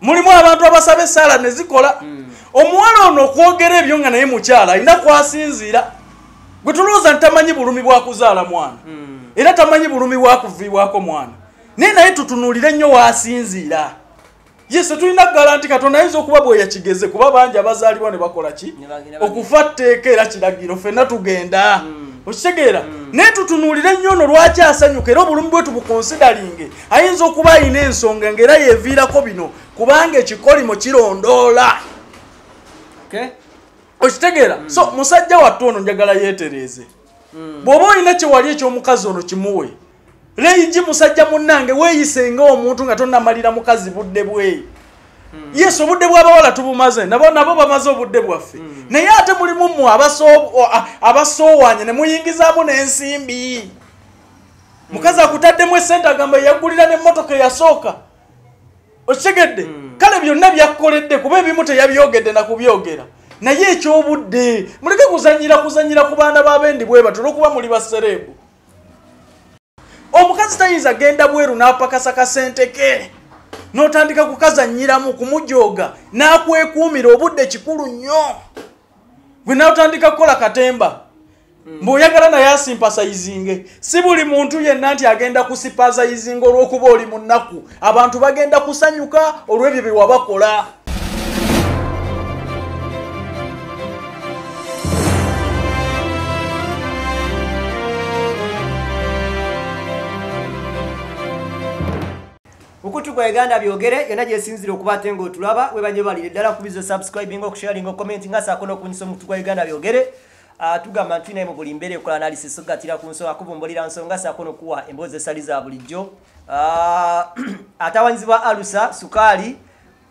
mulimu abantu abasaba essaala ne zikola. Omuwala ono okwogera ebyo nga naye mukyala alina kwasinziira. Gwe tulowooza nti tamanyi bulumi bwakuzaala mwana. Era tamanyi bulumi bwakuviibwako mwana. Naye naye tutunuulire nnyo waasinziira yesu tulina garanti katonda ayinza okuba bwe yakigeze kuba bangi abazaalibwa ne bakola ki? Okufa tteeka era kiragiro ffenna tugenda okitegeera naye tutunuulire nnyo ono lwaki asanyuka era obulumi bwe tubukonsidalinge ayinza okuba ayina ensonga ngaera yeviirako bino kubanga ekikolimo kirondoola. Okitegeera so musajja wattu ono njagala yeetereeze. Bw'oba olina kyewali ekyomukazi ono kimuwe leigi musajja munnange weeyisenga omuntu nga tonnamalira mukazi budde bwe yesu obudde bw'abawala tubumaze nabo nabo bamaze obudde bwaffe. Naye ate mulimu mmwe abaso- o- a- abasoowanye ne muyingizaamu n'ensimbi. Mukazi akutaddemu esente agamba yaggulira n'emmotoka eyasooka. Okitegedde? Kale byonna byakkoledde kuba ebimu teyabyogedde nakubyogera naye ekyobudde muleke kuzanyira kuzanyira ku baana b'abendi bwe batyo olwokuba muli basereebu omukazi tayinza genda bweru n'apakasa kasente ke n'otandika kukazanyiramu kumujooga n'akwekuumira obudde kikulu nnyo. Gwe n'otandika kukola katemba mbw'oyagala naye asimpasayizinge si buli muntu yenna nti agenda kusipasayizinga olw'okuba oli mu nnaku. Abantu bagenda kusanyuka olw'ebyo bye wabakola okutu kwa uganda byogere yonna gyesinzire okuba ate ngaotulaba webanye balire ddala kubiza subscribing okusharinga okomenti nga saako n'okunyisa omukutu gwa uganda byogere. Ah, tugamba nti naye mu buli mbeera ekola analysis ogatira ku nsonga kubumbulira nsonga saako n'okuwa emboozi esali za bulijjo. Ah, atawanzibwa alusa sukaali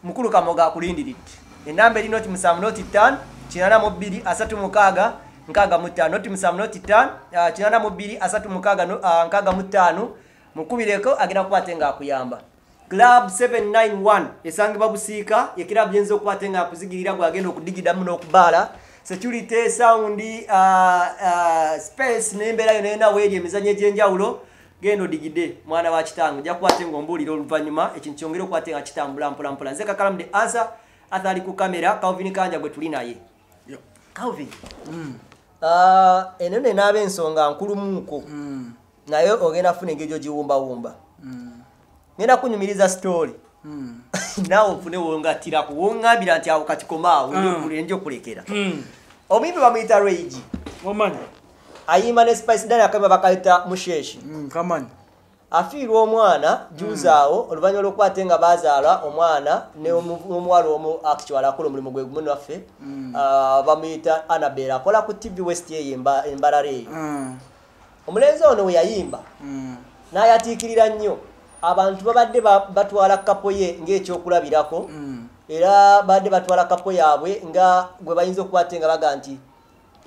mukulu kamoga akulindiridde. Enamba eri noti musanvu noti ttaano kinana mu bbiri asatu mukaaga nkaaga mu ttaano. Noti musanvu noti ttaano ah, kinana mu bbiri asatu mukaaga no- ah, nkaaga mu ttaano. Mukubireko agenda kuba ate ngaakuyamba club 791 esangibwa busiika ye club yenza okuba ate nga akuzigirira gwagenda okudigidamu n'okubaala. Security sound uh, uh, space n'embeera yo nayena weeri emizanyo egy'enjawulo genda odigide mwana wa kitange. Ojja kuba ate ngaombuulira oluvannyuma ekintu kyongere okuba ate nga kitambula mpolampola nze kakalamu de ansa ate ali ku kamera calvin kanja gwe tuli naye. Calvin? Uh, eno nenaaba ensonga nkulumuuko naye ogenda kufuna engeri gyogiwumbawumba ngenda kunyumiriza story. Naawe ofune wongatiraku woŋŋambira nti awo kakikomaawo nja okulekera omuyimbi bamuyita rage. Omanyi ayimba ne spice dani akamba bakayita musheshi. Kamanyi afiirwa omwana juzi awo oluvannyuma lwokuba ate nga bazaala omwana n'omu- n'omuwala omu actual akola omulimu gwe gumu naffe ah, bamuyita anabel akola ku tv west eyo emba- embalala eyo omulenzi ono we yayimba n'ayatiikirira nnyo abantu babadde ba- batwala kapo ye ng'ekyokulabirako. Era badde batwala kapo yaabwe nga gwe bayinza okuba ate nga baga nti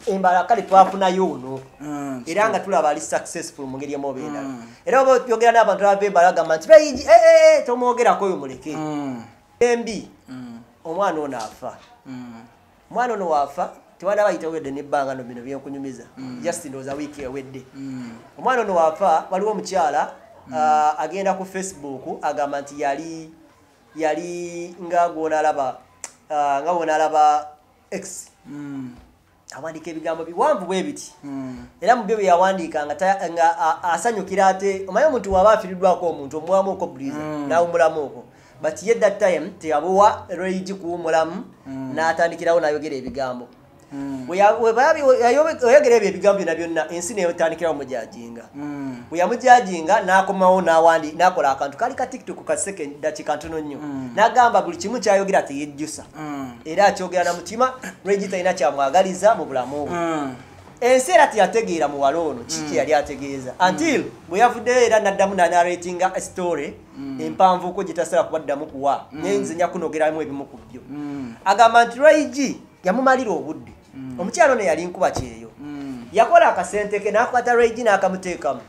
embala kale twafunayo ono. Era nga tulaba ali successful mu ngeri emu oba endala era oba yogera n'abantu abava embala bagamba nti bayigi tomwogerako oyo muleke. Embi omwana ono afa. Omwana ono waafa tewali abayitawo edde nebbanga no bino byenkunyumiza just ndowooza wiiki ewedde. Omwana ono waafa waliwo omukyala agenda ku facebook agamba nti yali yali nga gwonalaba ah, nga wonalaba x. Awandiika ebigambo biwanvu bwe biti. Era mu byo bye yawandiika nga asanyukira ate omanyi omuntu waba afiriddwako omuntu omuwamuoko buliza nawumulamuoko but ye that time teyabuwa rage kuwumulamu n'atandikirawo n'ayogera ebigambo Yayogera ebyo ebigambo byonna byonna ensi netandikirawo mujajinga bwe yamujajinga n'akomawo n'akola akantu kali ka tiktok ka second dakiika ntono nnyo n'agamba buli kimu kyayogera teyejjusa era akyogera na mutima regi talina kyamwagaliza mu bulamu bwe ensi era teyategeera muwala ono kiki yali ategeeza until bwe yavuddeyo era naddamu nanaratinga story empanvuko gye tasobola kubaddamu kuwa nenze nja kunogeramu ebimu ku byo agamba nti raigi yamumalira obudde omukyalo ono yali nkuba kyeyo. Yakola akasente ke n'akwata raigi n'akamuteekamu.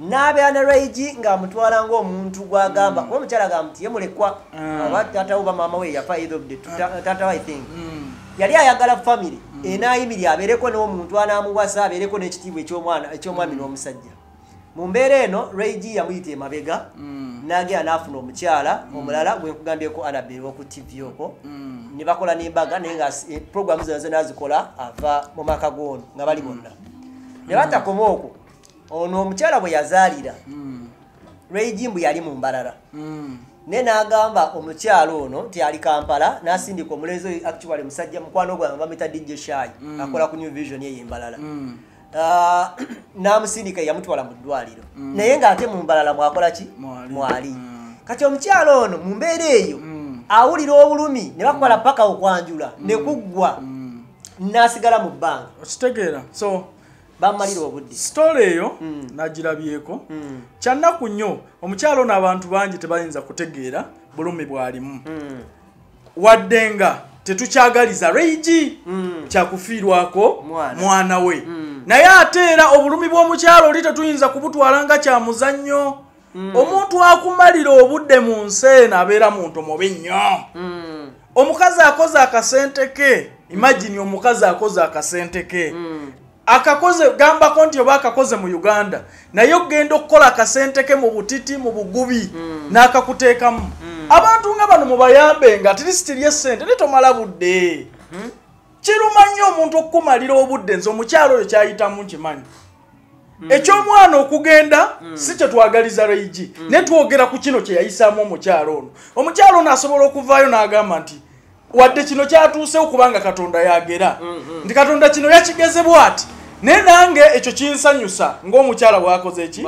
N'abeera ne raigi ng'amutwala ng'omuntu gw'agamba kuba omukyala agamba nti ye mulekwa. Oba taatawo ba maama we yafa either of the two, ta- taata we i think. Yali ayagala famire enaayimirya abeereko n'omuntu anaamuwasa abeereko n'ekitiibwa eky'omwami n'omusajja. Mu mbeera eno raigi yamuyita emabega nagenda nafuna omukyala omulala gwenkugambyeko anabel woku tv okwo ne bakola nembaga naye nga eh, programu zino zona zikola ava mu maka gono nga bali bonna. Ne batakoma okwo ono omukyala bwe yazaalira ragimbu yali mu mbalala. Naye n'agamba omukyala ono nti ali kampala n'asindika omulenzi oyo actually musajja mukwano gwange bamwita dj shai akola ku new vision eyo embalala. Ah, n'amusindika yamutwala mu ddwaliro. Naye ng'ate mu mbalala mwakola ki? Mwali. Mm. kati omukyala ono mu mbeera eyo awulira obulumi ne bakola paka okwanjula ne kuggwa. N'asigala mu bbanga. Okitegeera. So bamumalira obudde. sitole eyo Mm. nagirabyeko. Mm, kyannaku nnyo omukyalo ono abantu bangi tebayinza kutegeera bulumi bwalimu. Mm, wadde nga tetukyagaliza reigi mm. kyakufiirwako Mwana. we. Mm. naye ate era obulumi bw'omukyalo oli tetuyinza kubutwala nga kyamuzannyo Mm. Omuntu akumalira obudde mu nsi eno abeera muntu mubi nnyo Mm, omukazi akoze akasente ke imagini omukazi akoze akasente ke mm. akakoze gambako nti oba akakoze mu uganda naye ogenda okukola akasente ke mu butiti mu bugubi Mm. n'akakuteekamu abantu nga bano mubayambe nga tirisiti lyesente netomala budde Hmm? kiruma nnyo omuntu okukumalira obudde nze omukyalo oyo kyayitamu nkimanyi. Ekyomwana okugenda si kyetwagaliza reigi naye twogera ku kino kyeyayisaamu omukyalo ono. Omukyalo ono asobola okuvaayo n'agamba nti wadde kino kyatuusewo kubanga katonda yagera nti katonda kino yakigeze bw'ati. Naye nange ekyo kinsanyusa ng'omukyala bwakoze eki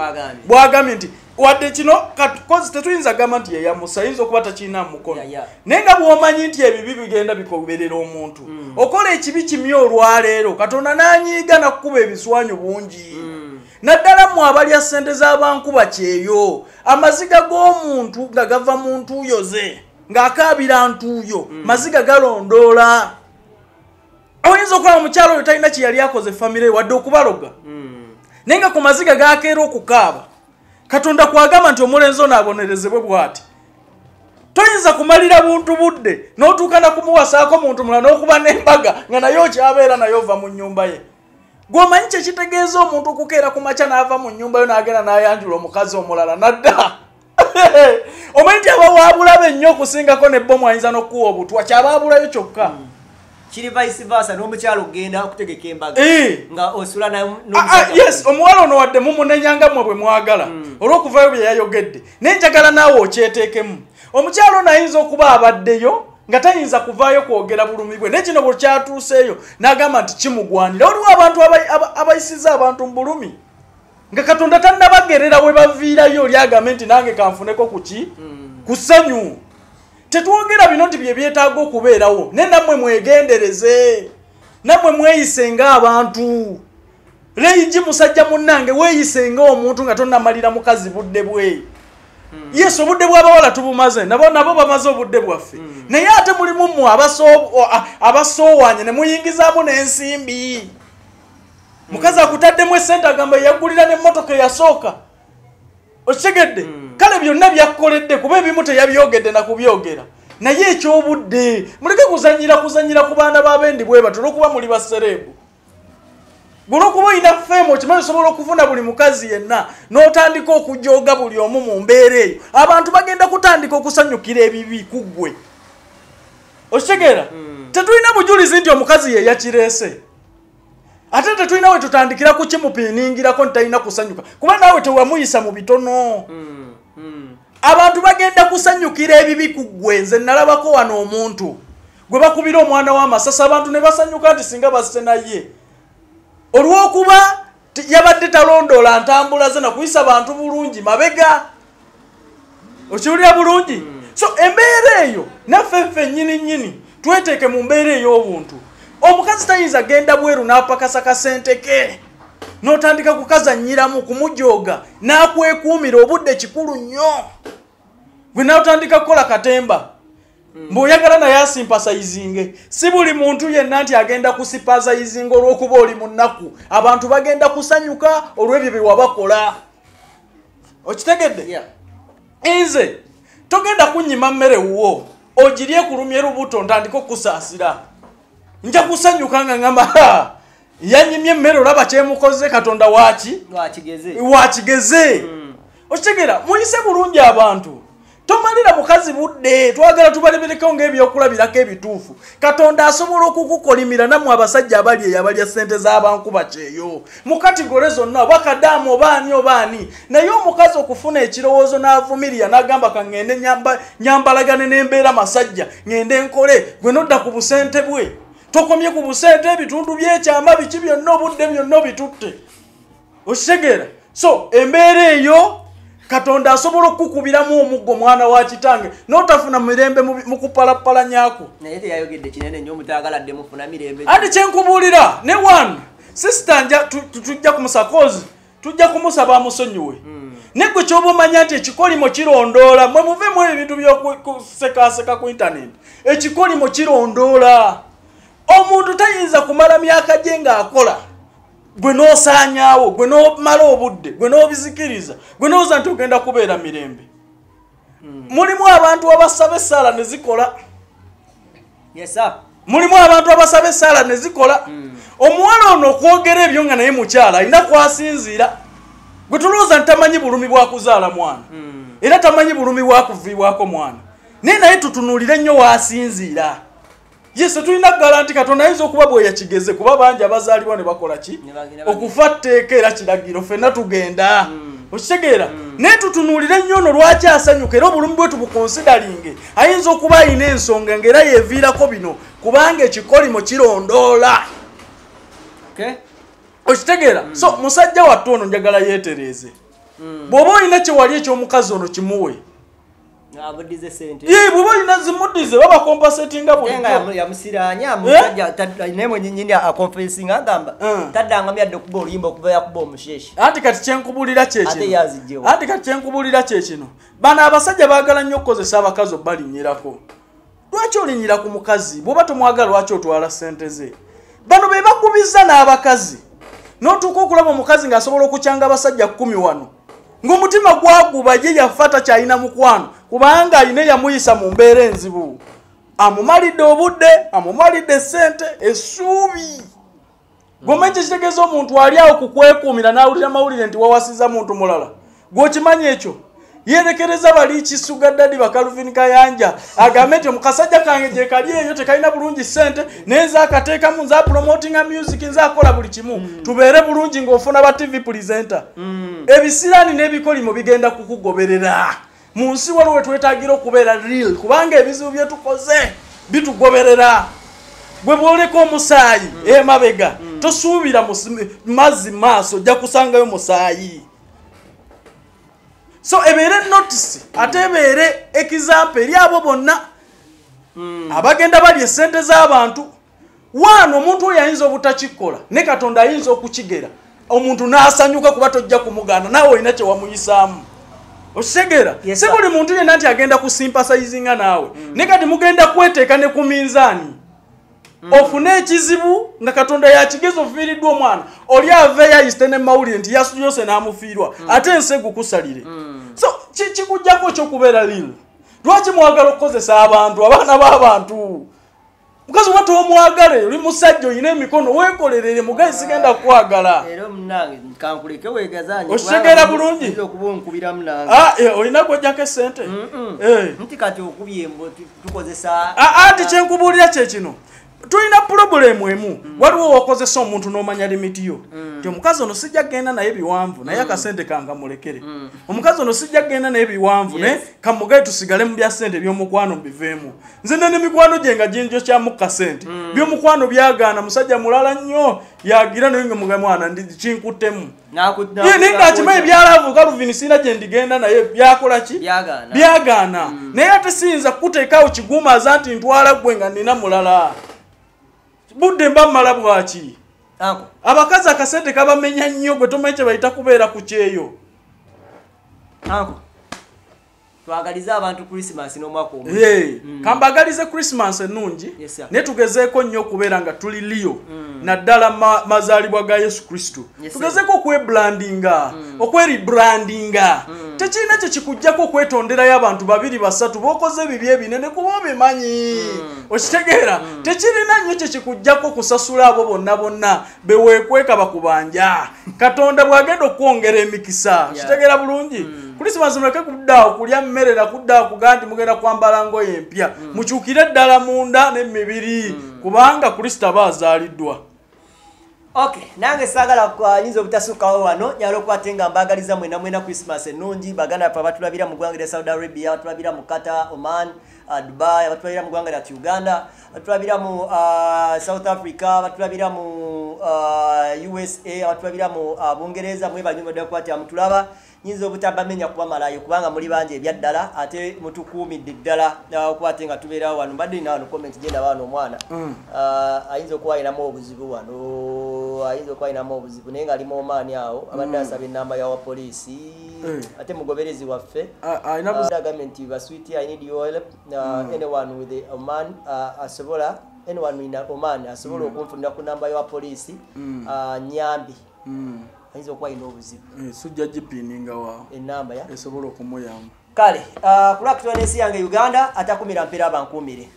Bwagambye. nti wadde kino kat- kozi tetuyinza gamba nti yeyamusa yinza okuba takirina mu mukono. Naye nga bw'omanyi nti ebibi bigenda bikoberera omuntu. Mm. okola ekibi kimi olwaleero katonda n'anyiiga nakukuba ebiswanyu bungi. Mm. Naddala mmwe abalya ssente z'abankuba kyeyo. Amaziga g'omuntu nga gava mu ntuuyo ze ng'akaabira ntuuyo maziga galondoola. Oyinza okulaba omukyalo oyo talina kye yali akoze famire wadde okubaloga? Mm. naye nga ku maziga gakeera okukaaba katonda kwagamba nti omulenzi ono abonerezebwe bw'ati. Toyinza kumalira buntu budde n'otuuka na kumuwasaako muntu mulala n'okuba n'embaga nga naye okyabeera naye ova mu nnyumba ye gw'omanyi kyekitegeeza omuntu okukeera ku makya n'ava mu nnyumba yo n'agenda n'ayanjula omukazi omulala nadda. Omanyi nti abawaabulabe ennyo okusingako nebbomu ayinza n'okuwa obutwa? Kyabaabulayo kyokka. Kiri vice versa n'omukyalo ogenda okutegeka embaga Eh. nga osula Ah, ah, yes omuwala ono wadde mumunenyanga mmwe bwe mwagala. Mm. olw'okuvayo bye yayogedde naye njagala naawe okyeteekemu. Omukyalo ono ayinza okuba abaddeyo nga tayinza kuvaayo kwogera bulumi bwe. Naye kino bwe kyatuuseeyo n'agamba nti kimugwanira. Waliwo abantu abayi- aba- abayisiza abantu mu bulumi? Nga katonda tannabagerera we baviirayo oli agambe nti nange kanfuneko ku ki? Mm. ku ssanyu. Tetwogera bino nti bye byetaaga okubeerawo. Ne nammwe mwegendereze. Nammwe mweyise ng'abantu leigi musajja munnange weeyise ng'omuntu nga tonnamalira mukazi budde bwe yesu obudde bw'abawala tubumaze nabo nabo bamaze obudde bwaffe. Naye ate mulimu mmwe abasoowaanye ne muyingizaamu n'ensimbi. Mukazi akutaddemu esente agamba yeyagulira n'emmotoka eyasooka. Okitegedde? Kale byonna byakkoledde kuba ebimu teyabyogedde nakubyogera naye ekyobudde muleke kuzanyira kuzanyira ku baana b'abendi bwe bato olwokuba muli basereebu gwolwokuba olina feemu okimanyi osobola okufuna buli mukazi yenna n'otandika okujooga buli omu mu mbeera eyo. Abantu bagenda kutandika okusanyukira ebibi ku ggwe. Okitegeera? Tetulina bujulizi nti omukazi ye yakireese. Ate tetulina we tutandikira kukimupiiningirako nti talina kusanyuka. Kuba naawe tewamuyisa mu bitono. Mm. Mm. abantu bagenda kusanyukira ebibi ku ggwe. Nze nalabako wano omuntu. Gwe bakubira omwana w'amasasi abantu ne basanyuka nti singa basse naye olw'okuba yabadde talondoola ntambula ze nakuyisa bantu bulungi mabega. Okiwulira bulungi? So embeera eyo naffe ffe nnyini nnyini tweteeke mu mbeera ey'obuntu. Omukazi tayinza genda bweru n'apakasa kasente ke n'otandika kukazannyiramu kumujooga n'akwekuumira obudde kikulu nnyo. Gwe n'otandika kukola katemba mbw'oyagala naye asimpasayizinge si buli muntu yenna nti agenda kusipasayizinga olw'okuba oli mu nnaku. Abantu bagenda kusanyuka olw'ebyo bye wabakola. Okitegedde? Nze togenda kunnyima mmere wuwo ogirye kulumye lubuto ntandika okusaasira nja kusanyuka nga ngamba "Ha, yanyimye emmere olaba kyemukoze katonda waaki? Lwakigeze. wakigeze Mm. okitegeera muyise bulungi abantu tomalira mukazi budde twagala tubaleberekeo ngaebyokulabirako ebituufu. Katonda asobola okukukolimira nammwe abasajja abali eyo abalya sente z'abankuba kyeyo mu katigole zonna oba kadaamu obaani obaani? Naye omukazi okufuna ekirowoozo n'avumirira n'agamba kaŋŋende nyamba- nyambalagane n'embeera masajja ŋŋende nkole gwe nodda ku busente bwe. Tokomye ku busente ebitundu byekyama biki byonna obudde byonna obitutte. Okitegeera. So embeera eyo katonda asobola okukukubiramu omuggo mwana wa kitange n'otafuna mirembe mu- kupalapalanyako naye teyayogedde kinene nnyo omutaagaladde mufuna mirembe. Ati kyenkubuulira ne one sisita nja tu- tu- tujja kumusakozi tujja kumusaba amusonyiwe negwe kyoba omanya nti ekikolimo kirondoola mwe muvemu ebintu byokusekaseka ku intaneti ekikolimo kirondoola. Omuntu tayinza kumala myaka gye ng'akola gwe n'osaanyaawo gwe n'omala obudde gwe n'obizikiriza gwe n'oza nti ogenda kubeera mirembe. Mulimu abantu abasaba essaala ne zikola. Mulimu abantu abasaba essaala ne zikola. Omuwala ono okwogera ebyo nga naye mukyala alina kwasinziira. Gwe tulowooza nti tamanyi bulumi bwakuzaala mwana. Era tamanyi bulumi bwakuviibwako mwana. Naye naye tutunuulire nnyo waasinziira yese tulina garanti katonda ayinza okuba bwe yakigeze kuba bangi abazaalibwa ne bakola ki? Okufa tteeka era kiragiro ffenna tugenda. Okitegeera naye tutunuulire nnyo ono lwaki asanyuka era obulumi bwe tubukonsidalinge. Ayinza okuba alina ensonga ngaera yeviirako bino kubanga ekikolimo kirondoola. Okitegeera so musajja wattu ono njagala yeetereeze. Bw'oba olina kyewali ekyomukazi ono kimuwe bw'oba olina zimuddize babakompasetinga naye mwenyini akonfesinga agamba Mm. taddangamya adde okuba oluyimba okuva yakuba omusheshi anti kati kyenkubulira kyekino anti kati kyenkubulira kyekino bano abasajja baagala nnyo okukozesa abakazi obalinyirako lwaki olinyira ku mukazi? Bw'oba tomwagala lwaki otwala ssente ze? Bano be bakubiza n'abakazi. N'otuuka okulaba omukazi ng'asobola okukyanga abasajja kkumi wano ng'omutima gwaguba ye yafa takyalina mukwano kubanga alina eyamuyisa mu mbeera enzibu. Amumalidde obudde amumalidde ssente essuubi. Gwomanyi kyekitegeeza omuntu ali awo kukwekuumira n'awulira amawulire nti wawasiza muntu mulala. Gwokimanyi ekyo yerekereza bali kisuga ddadi bakaluvini kayanja. Agambe nti omukasajja kange gye kali eyo tekalina bulungi ssente naye nze akateekamu nze apromotinga music nze akola buli kimu. Tubeere bulungi ng'ofuna ba tv presenter. Ebisiraani n'ebikolimo bigenda kukugoberera. Mu nsi waliwo wetwetagira okubeera real kubanga ebizibu bye tukoze bitugoberera. Bwe bwoleka omusaayi emabega tosuubira musi- mazzi maaso ojja kusangayo musaayi so ebeere notisi ate ebeere ekizampa eri abo bonna abagenda balya esente z'abantu. Waano omuntu oyo ayinza obutakikola ne katonda ayinza okukigera omuntu n'asanyuka kuba tojja kumugaana naawe olina kyewamuyisaamu okitegeera Yes, si buli muntu yenna nti agenda kusimpasayizinga naawe. Ne kati mugenda kweteeka ne ku minzaani ofune ekizibu nga katonda yakigezi ofiiriddwa omwana oli aveeyo ayisite ne mawulire nti yasu yose n'amufiirwa ate ensi egukusalire so ki- kikugjako ekyokubeera lil? Lwaki mwagala okukozesa abantu abaana b'abantu? Mukazi wate omwagale oli musajja olina emikono weekolerere mugazi sigenda kukwagala wegazanye Okitegeera bulungi? Ah, olina gwojjako esente nti kyenkubuulira kyekino tulina pulobulemu emu. Waliwo wakozesa omuntu n'omanya limiti yo. Nti omukazi ono sijja kgenda naye biwanvu naye akasente kanga mulekere. Omukazi ono sijja kgenda naye biwanvu naye Yes. kamugaye tusigale mu bya sente by'omukwano biveemu nze ne nemikwano gye nga ginjo kyamu kasente. By'omukwano byagaana musajja mulala nnyo yagira naye nga muga mwana ndi kinkuttemu. Naye ngaakimanyi byalaavu kaluvini siina gye ndigenda naye byakola ki? Byagaana. Naye ate siyinza kuteekawo kigumaza nti ntwala gwe nga nina mulala budde mba mmala bwaki abakazi akasente kabamenya nnyo gwe tomanyi kye bayita kubeera ku kyeyo twagalize abantu krisimasi n'omwaka omu. Hey, kambagalize christmas ennungi naye tugezeeko nnyo okubeera nga tuli liyo naddala ma- mazaalibwa ga yesu kristo. Tugezeeko okwebrandinga okweribrandinga tekirina kyekikugjako okwetonderayo abantu babiri basatu bokoze bibi ebinene kuba obimanyi okitegeera tekirina nnyo kyekikugjako kusasula abo bonna bonna beweekweka bakubanja katonda bw'agenda okwongera emikisa kitegeera bulungi krisimas muleke kuddaawo kulya mmere nakuddaawo kugaa nti mugenda kwambala ngoye empya. Mukyukire eddala munda n'emibiri kubanga kristo aba azaaliddwa ok nange saagala ayinza obutasukkawo wano nyala okukwate nga mbagaliza mwena mwena christmas ennungi baganda baffe abatulabira mu ggwanga lya saudi arabia abatulabira mu kata oman uh, dubai abatulabira mu ggwanga lyatu uganda abatulabira mu uh, south africa abatulabira mu uh, usa abatulabira mu uh, bungereza mwebanyumadde okukwatira mutulaba. Nyinza obutabamenya kubamalayo kubanga muli bangi ebyaddala ate mutukuumidde ddala uh, okuba te nga tubeerawo wano mbadde nina wano comment genda wano omwana. Uh, ayinza okuba ayinamu obuzibu wano ayinza okuba ayinamu obuzibu naye ngaalimu omaani awo abadde asaba enamba yawa poliisi Eh. ate mugoberezi waffe. Agambye nti baswiti i need your help. Uh, anyone with oman uh, asobola anyone in oman asobola okunfunira ku namba yawa poliisi uh, nyambi. Mm. ayinza okuba ayina obuzibu. Eh, sujja gipiininga waawo enamba esobola okumuyamba. Kale uh, kulwakutula n'ensi yange uganda atakumira mpeera abankuumire